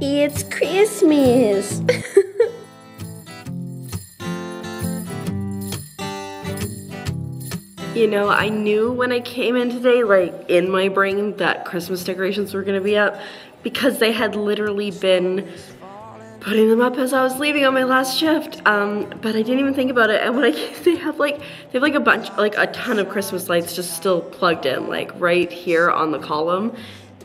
It's Christmas! you know, I knew when I came in today, like in my brain, that Christmas decorations were gonna be up because they had literally been putting them up as I was leaving on my last shift. Um, but I didn't even think about it. And when I came, they have like they have like a bunch, like a ton of Christmas lights just still plugged in, like right here on the column.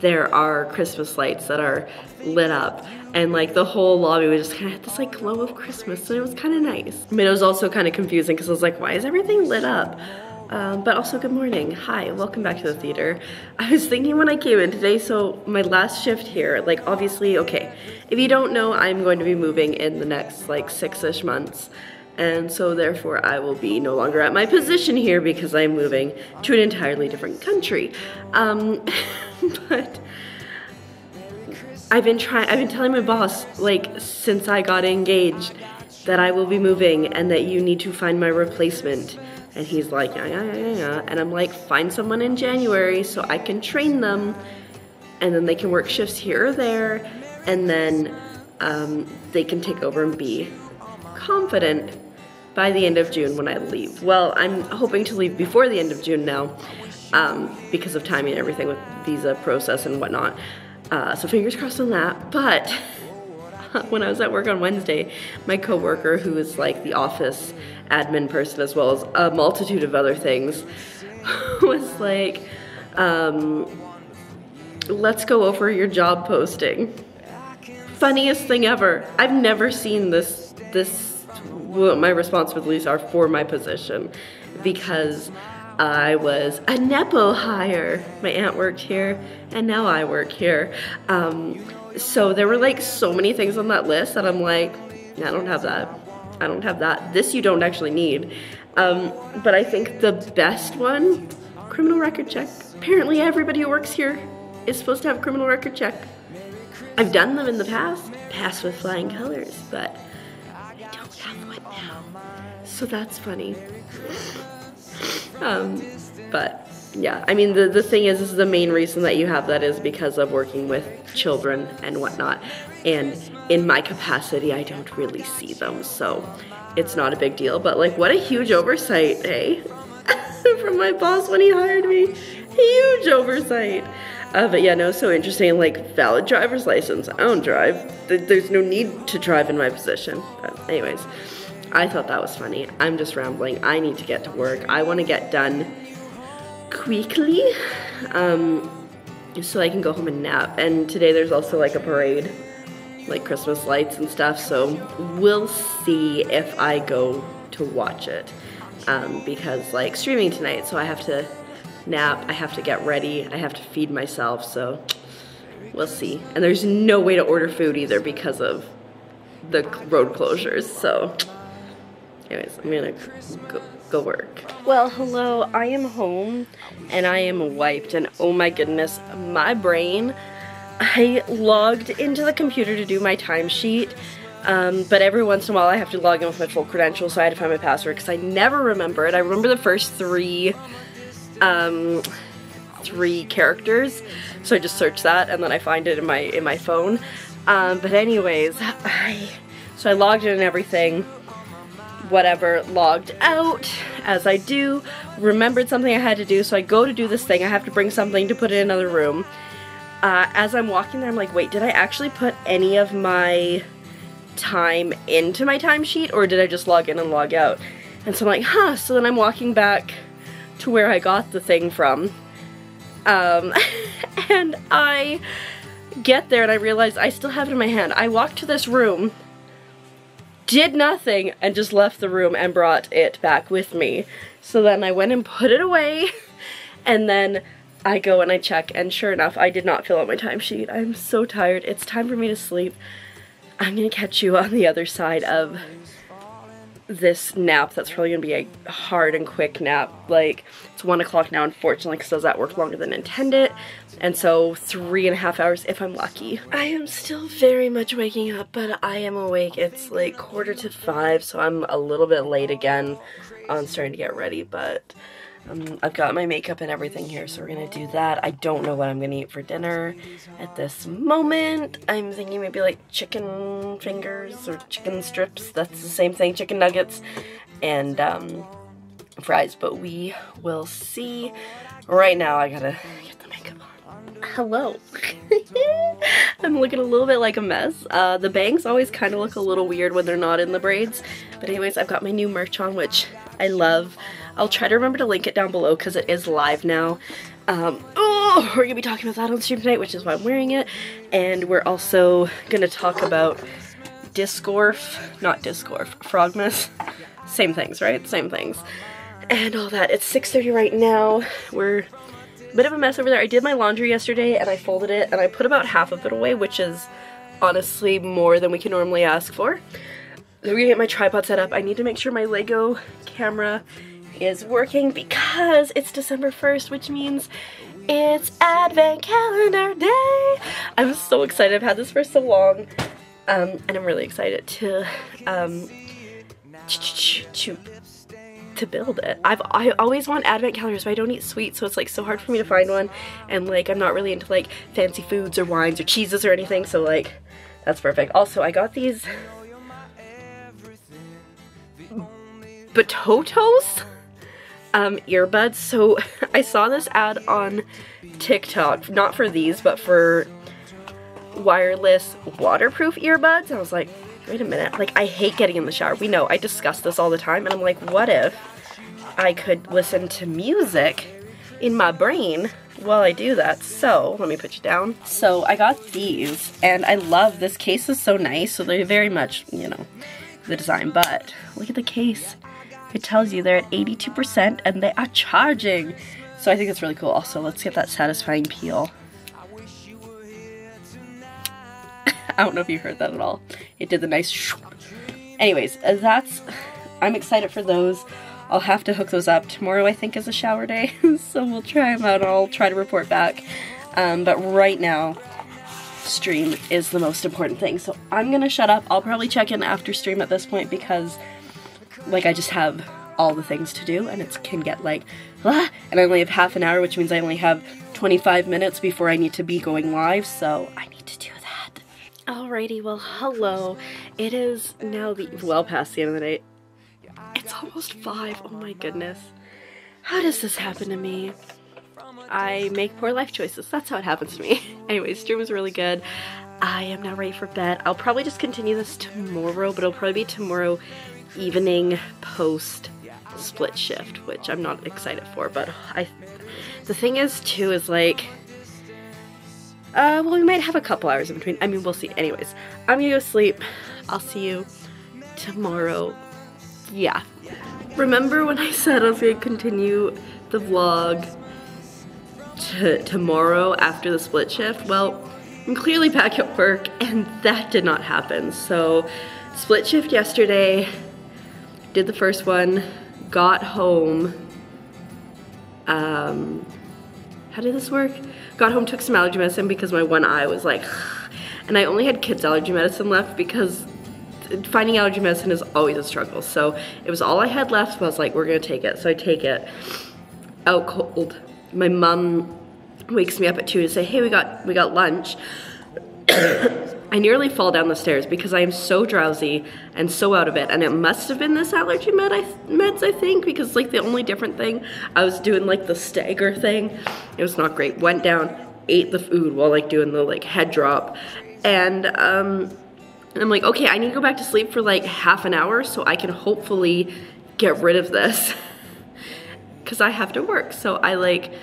There are Christmas lights that are lit up and like the whole lobby was just kind of had this like glow of Christmas and it was kind of nice. But it was also kind of confusing because I was like, why is everything lit up? Um, but also good morning. Hi, welcome back to the theater. I was thinking when I came in today, so my last shift here, like obviously, okay, if you don't know, I'm going to be moving in the next like six-ish months. And so therefore I will be no longer at my position here because I'm moving to an entirely different country. Um, but I've been trying, I've been telling my boss like since I got engaged that I will be moving and that you need to find my replacement. And he's like, yeah, yeah, yeah, yeah. And I'm like, find someone in January so I can train them and then they can work shifts here or there and then um, they can take over and be confident by the end of June when I leave. Well, I'm hoping to leave before the end of June now um, because of timing and everything with visa process and whatnot. Uh, so fingers crossed on that. But when I was at work on Wednesday, my coworker, who is like the office admin person as well as a multitude of other things, was like, um, let's go over your job posting. Funniest thing ever. I've never seen this, this, what my responsibilities are for my position because I was a Nepo hire. My aunt worked here and now I work here. Um, so there were like so many things on that list that I'm like, I don't have that. I don't have that. This you don't actually need. Um, but I think the best one, criminal record check. Apparently everybody who works here is supposed to have a criminal record check. I've done them in the past, passed with flying colors, but So that's funny. um, but yeah, I mean, the, the thing is, is the main reason that you have that is because of working with children and whatnot. And in my capacity, I don't really see them, so it's not a big deal. But like, what a huge oversight, eh? From my boss when he hired me. Huge oversight. Uh, but yeah, no, so interesting. Like, valid driver's license. I don't drive. There's no need to drive in my position. But anyways, I thought that was funny. I'm just rambling. I need to get to work. I want to get done quickly um, so I can go home and nap. And today there's also like a parade, like Christmas lights and stuff. So we'll see if I go to watch it um, because like streaming tonight. So I have to nap, I have to get ready, I have to feed myself. So we'll see. And there's no way to order food either because of the road closures. So anyways, I'm gonna go go work. Well, hello, I am home and I am wiped and oh my goodness, my brain, I logged into the computer to do my timesheet, um, but every once in a while I have to log in with my full credentials so I had to find my password because I never remember it. I remember the first three, um, three characters, so I just search that and then I find it in my, in my phone. Um, but anyways, I, so I logged in and everything, whatever, logged out, as I do, remembered something I had to do, so I go to do this thing, I have to bring something to put in another room. Uh, as I'm walking there, I'm like, wait, did I actually put any of my time into my timesheet, or did I just log in and log out? And so I'm like, huh, so then I'm walking back to where I got the thing from, um, and I get there and I realize I still have it in my hand. I walk to this room, did nothing and just left the room and brought it back with me. So then I went and put it away and then I go and I check and sure enough I did not fill out my timesheet. I'm so tired. It's time for me to sleep. I'm gonna catch you on the other side of this nap that's probably gonna be a hard and quick nap. Like, it's one o'clock now, unfortunately, because I was at work longer than intended. And so three and a half hours if I'm lucky. I am still very much waking up, but I am awake. It's like quarter to five, so I'm a little bit late again on starting to get ready, but Um, I've got my makeup and everything here, so we're gonna do that. I don't know what I'm gonna eat for dinner at this moment. I'm thinking maybe like chicken fingers or chicken strips. That's the same thing, chicken nuggets and um, fries, but we will see. Right now, I gotta get the makeup on. Hello. I'm looking a little bit like a mess. Uh, the bangs always kind of look a little weird when they're not in the braids. But anyways, I've got my new merch on, which I love. I'll try to remember to link it down below because it is live now. Um, oh, we're gonna be talking about that on stream tonight, which is why I'm wearing it. And we're also gonna talk about Discgorf, not Discgorf, Frogmas. Same things, right? Same things. And all that. It's 6.30 right now. We're a bit of a mess over there. I did my laundry yesterday and I folded it and I put about half of it away, which is honestly more than we can normally ask for. So we're gonna get my tripod set up. I need to make sure my Lego camera is working because it's December 1st, which means it's Advent Calendar Day. I'm so excited. I've had this for so long. Um, and I'm really excited to, um, to, to build it. I've, I always want advent calendars, but I don't eat sweets, so it's like so hard for me to find one. And like, I'm not really into like fancy foods or wines or cheeses or anything, so like, that's perfect. Also, I got these Batotos um, earbuds. So I saw this ad on TikTok, not for these, but for wireless waterproof earbuds. I was like, wait a minute, like I hate getting in the shower. We know, I discuss this all the time and I'm like, what if I could listen to music in my brain while I do that. So, let me put you down. So, I got these and I love this case is so nice. So, they're very much, you know, the design, but look at the case. It tells you they're at 82% and they are charging. So I think it's really cool. Also, let's get that satisfying peel. I don't know if you heard that at all. It did the nice Anyways, uh, that's, I'm excited for those. I'll have to hook those up. Tomorrow I think is a shower day, so we'll try them out I'll try to report back. Um, but right now, stream is the most important thing. So I'm gonna shut up. I'll probably check in after stream at this point because like I just have all the things to do and it can get like ah, and I only have half an hour which means I only have 25 minutes before I need to be going live so I need to do that. Alrighty, well hello. It is now the well past the end of the night. It's almost five. Oh my goodness. How does this happen to me? I make poor life choices. That's how it happens to me. Anyways, stream was really good. I am now ready for bed. I'll probably just continue this tomorrow, but it'll probably be tomorrow evening post split shift, which I'm not excited for, but I the thing is too is like uh well we might have a couple hours in between. I mean we'll see. Anyways, I'm gonna go sleep. I'll see you tomorrow. Yeah. Remember when I said I was gonna continue the vlog to tomorrow after the split shift? Well, I'm clearly back at work and that did not happen. So split shift yesterday, did the first one, got home, um, how did this work? Got home, took some allergy medicine because my one eye was like, and I only had kids allergy medicine left because finding allergy medicine is always a struggle. So it was all I had left, but I was like, we're gonna take it. So I take it out cold. My mom wakes me up at two to say, hey, we got, we got lunch. I nearly fall down the stairs because I am so drowsy and so out of it. And it must have been this allergy med I, meds, I think, because like the only different thing, I was doing like the stagger thing. It was not great. Went down, ate the food while like doing the like head drop. And um, I'm like, okay, I need to go back to sleep for like half an hour so I can hopefully get rid of this. Cause I have to work. So I like,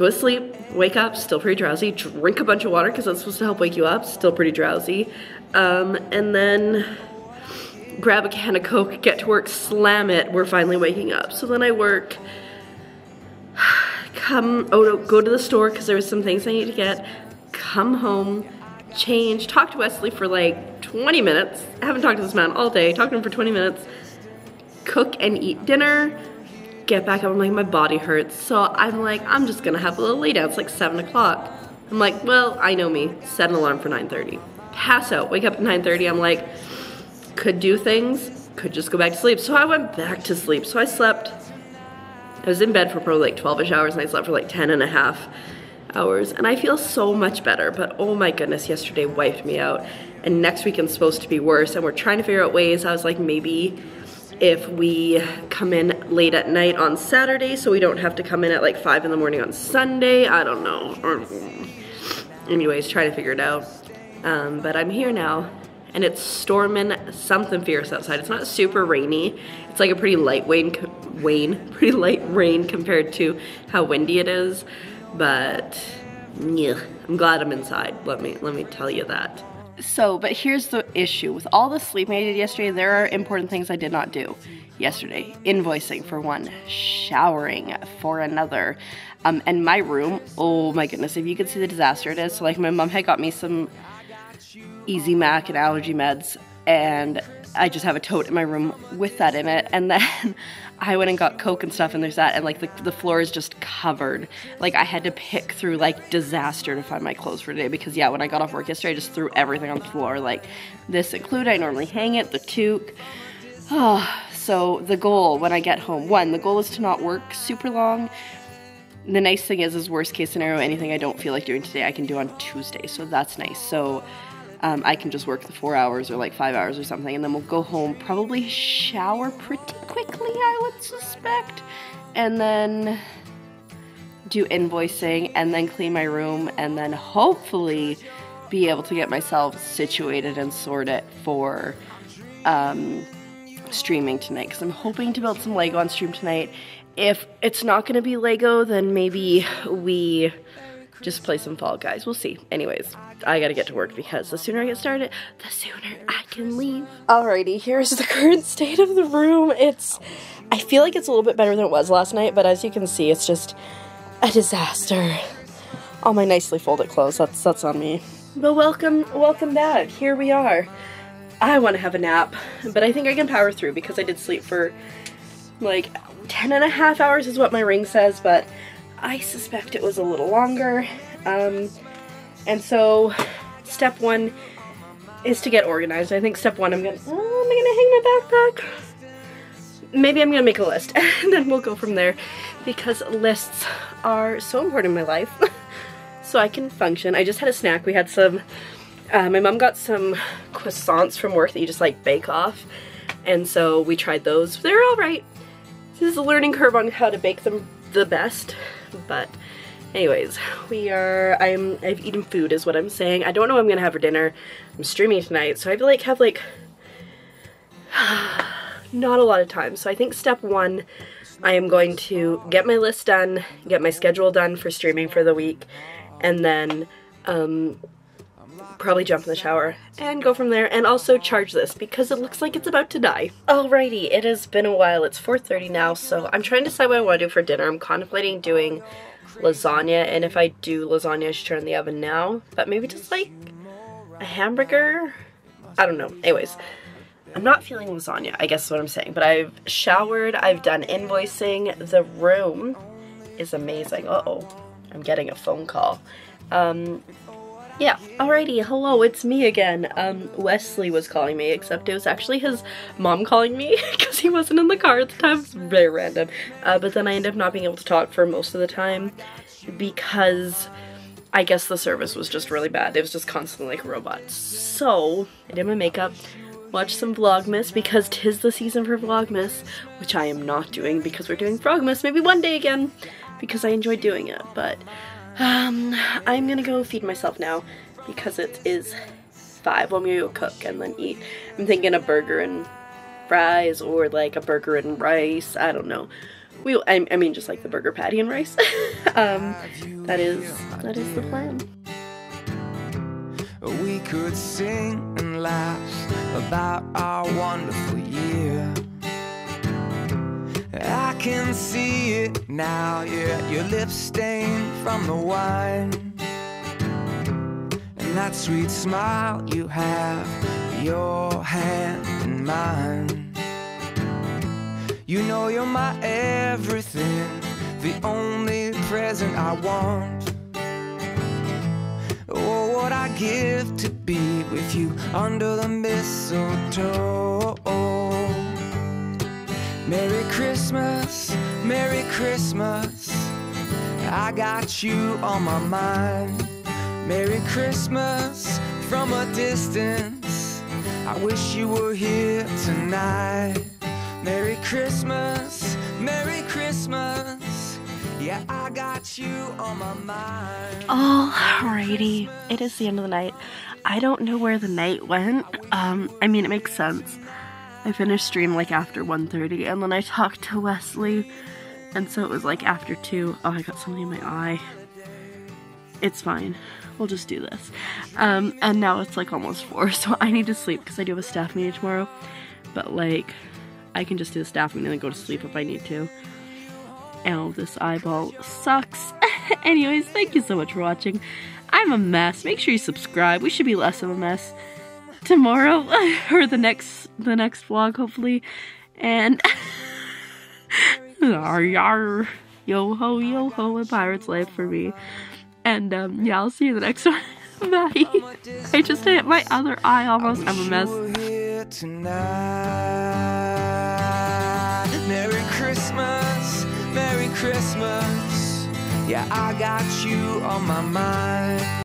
go to sleep, wake up, still pretty drowsy, drink a bunch of water because that's supposed to help wake you up, still pretty drowsy, um, and then grab a can of Coke, get to work, slam it, we're finally waking up. So then I work, come, oh, no, go to the store because there was some things I need to get, come home, change, talk to Wesley for like 20 minutes. I haven't talked to this man all day, talked to him for 20 minutes, cook and eat dinner, get back up, I'm like, my body hurts. So I'm like, I'm just gonna have a little lay down. It's like seven o'clock. I'm like, well, I know me. Set an alarm for 9.30. Pass out, wake up at 9.30. I'm like, could do things, could just go back to sleep. So I went back to sleep. So I slept I was in bed for probably like 12ish hours and I slept for like 10 and a half hours and I feel so much better, but oh my goodness, yesterday wiped me out. And next weekend's supposed to be worse and we're trying to figure out ways. I was like, maybe if we come in late at night on Saturday so we don't have to come in at like five in the morning on Sunday. I don't know. Anyways, trying to figure it out. Um, but I'm here now and it's storming something fierce outside. It's not super rainy. It's like a pretty light rain, rain, pretty light rain compared to how windy it is. But yeah, I'm glad I'm inside. Let me let me tell you that. So, but here's the issue. With all the sleeping I did yesterday, there are important things I did not do yesterday. Invoicing for one, showering for another. Um, and my room, oh my goodness, if you could see the disaster it is. So like my mom had got me some Easy Mac and allergy meds, and I just have a tote in my room with that in it. And then I went and got Coke and stuff, and there's that, and like the, the floor is just covered. Like I had to pick through like disaster to find my clothes for today because yeah, when I got off work yesterday, I just threw everything on the floor. Like this included, I normally hang it, the toque. Oh, so the goal when I get home, one, the goal is to not work super long. The nice thing is, is worst case scenario, anything I don't feel like doing today, I can do on Tuesday. So that's nice. So um, I can just work the four hours or like five hours or something, and then we'll go home, probably shower pretty quickly, I would suspect, and then do invoicing, and then clean my room, and then hopefully be able to get myself situated and sorted for um, streaming tonight because I'm hoping to build some Lego on stream tonight. If it's not going to be Lego, then maybe we just play some Fall Guys. We'll see. Anyways, I gotta get to work because the sooner I get started, the sooner I can leave. Alrighty, here's the current state of the room. It's, I feel like it's a little bit better than it was last night, but as you can see, it's just a disaster. All my nicely folded clothes, that's, that's on me. But welcome, welcome back. Here we are. I want to have a nap, but I think I can power through because I did sleep for like 10 and a half hours is what my ring says, but I suspect it was a little longer. Um, and so step one is to get organized. I think step one I'm gonna, oh, am I gonna hang my backpack? Maybe I'm gonna make a list and then we'll go from there because lists are so important in my life so I can function. I just had a snack. We had some, uh, my mom got some croissants from work that you just like bake off and so we tried those. They're all right. This is a learning curve on how to bake them the best but anyways, we are, I'm, I've eaten food is what I'm saying. I don't know what I'm gonna have for dinner. I'm streaming tonight, so I feel like have like, not a lot of time. So I think step one, I am going to get my list done, get my schedule done for streaming for the week, and then um, probably jump in the shower and go from there and also charge this because it looks like it's about to die. Alrighty, it has been a while. It's 4.30 now, so I'm trying to decide what I want to do for dinner. I'm contemplating doing lasagna, and if I do lasagna, I should turn the oven now. But maybe just like a hamburger? I don't know. Anyways, I'm not feeling lasagna, I guess is what I'm saying. But I've showered, I've done invoicing. The room is amazing. Uh-oh, I'm getting a phone call. Um, yeah, alrighty, hello, it's me again. Um, Wesley was calling me, except it was actually his mom calling me because he wasn't in the car at the time. It's very random. Uh, but then I ended up not being able to talk for most of the time because I guess the service was just really bad. It was just constantly like robots. So, I did my makeup, watched some Vlogmas because tis the season for Vlogmas, which I am not doing because we're doing Vlogmas maybe one day again because I enjoy doing it, but um, I'm gonna go feed myself now because it is five. Well, I'm gonna go cook and then eat. I'm thinking a burger and fries or like a burger and rice. I don't know. We, I, I mean, just like the burger patty and rice. um, that is that is the plan. We could sing and laugh about our wonderful year. I can see it now, yeah, your lips stained from the wine. And that sweet smile you have, your hand in mine. You know you're my everything, the only present I want. Oh, what I give to be with you under the mistletoe. Christmas. I got you on my mind. Merry Christmas from a distance. I wish you were here tonight. Merry Christmas, Merry Christmas. Yeah, I got you on my mind. Alrighty, it is the end of the night. I don't know where the night went. Um, I mean, it makes sense. I finished stream like after 1.30 and then I talked to Wesley and so it was like after 2. Oh, I got something in my eye. It's fine. We'll just do this. Um, and now it's like almost 4 so I need to sleep because I do have a staff meeting tomorrow. But like, I can just do the staff meeting and go to sleep if I need to. And oh, this eyeball sucks. Anyways, thank you so much for watching. I'm a mess. Make sure you subscribe. We should be less of a mess tomorrow or the next the next vlog hopefully. And yar yar yo ho yo ho a pirate's life for me. And um yeah, I'll see you in the next one. Bye. I just hit my other eye almost. I'm a mess. Merry Christmas, Merry Christmas. Yeah, I got you on my mind.